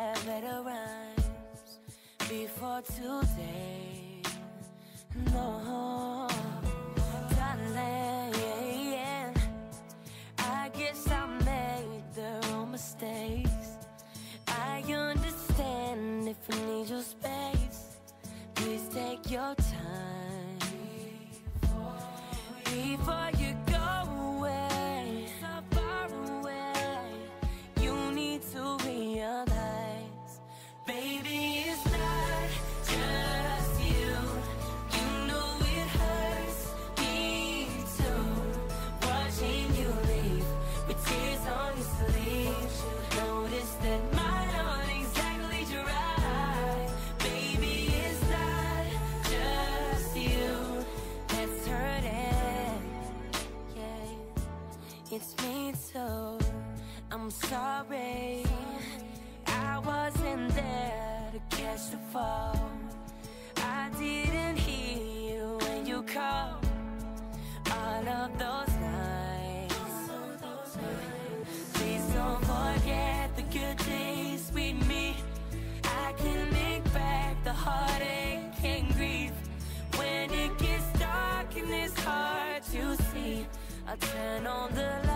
have better rhymes before today, No, darling, I guess I made the wrong mistakes. I understand if you need your space. Please take your It's me too. I'm sorry. I wasn't there to catch the fall. I didn't hear you when you called. All of those. I turn on the light.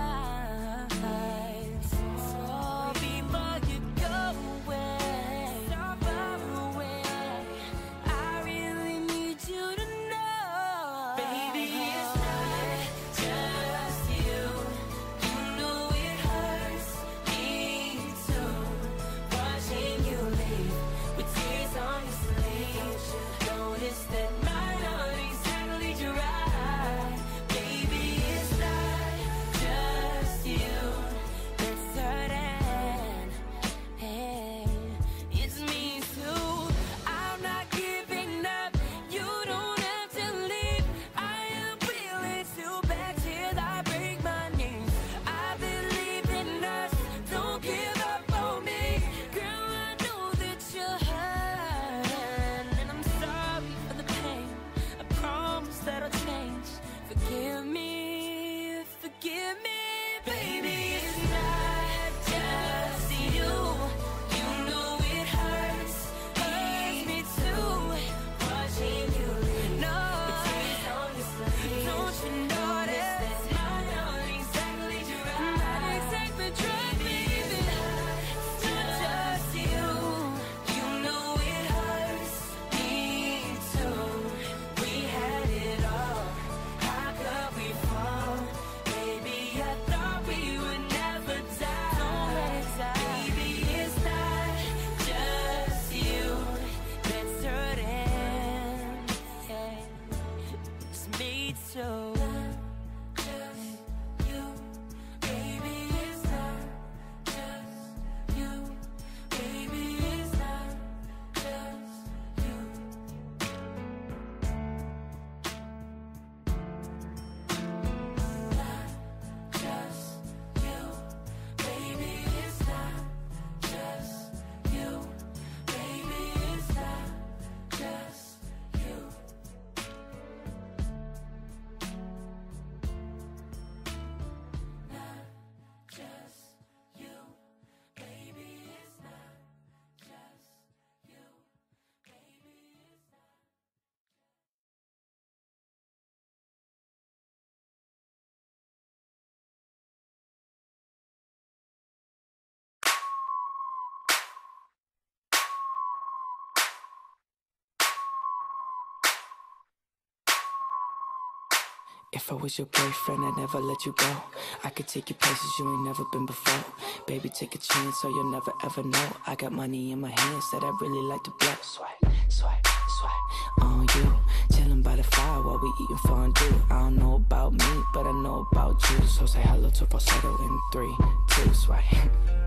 If I was your boyfriend, I'd never let you go. I could take you places you ain't never been before. Baby, take a chance, so you'll never ever know. I got money in my hands that I really like to blow. Swipe, swipe, swipe on you. Chillin' by the fire while we eatin' fondue. I don't know about me, but I know about you. So say hello to falsetto in three, two, swipe.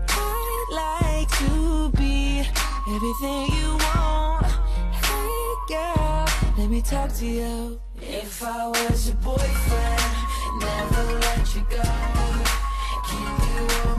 I'd like to be everything you want. Hey, girl, let me talk to you. If I was your boyfriend, never let you go. Keep you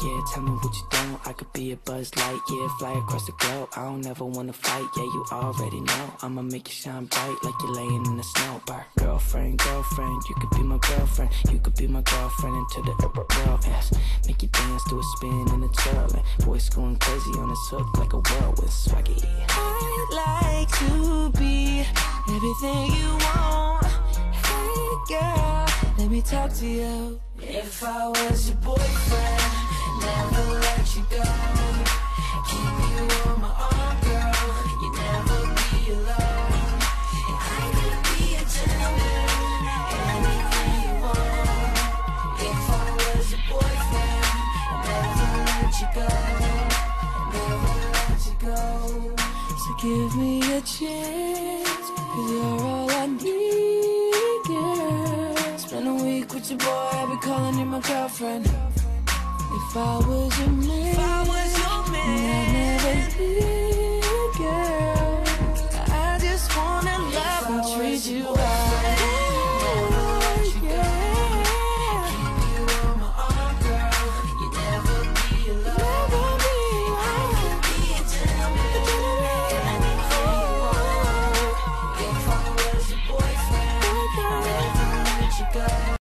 tell me what you don't. I could be a buzz light, yeah, fly across the globe. I don't ever wanna fight, yeah, you already know. I'ma make you shine bright like you're laying in the snow. Bar. Girlfriend, girlfriend, you could be my girlfriend. You could be my girlfriend into the upper world, yes. Make you dance to a spin and a twirl. And voice going crazy on this hook like a whirlwind swaggy. I'd like to be everything you want. Hey girl, let me talk to you. If I was your boyfriend, never let you go. Keep you on my arm, girl. You never be alone. I could be a gentleman, anything you want. If I was your boyfriend, never let you go. Never let you go. So give me a chance, you're all I need, girl. Spend a week with your boy, I'll be calling you my girlfriend. If I was man,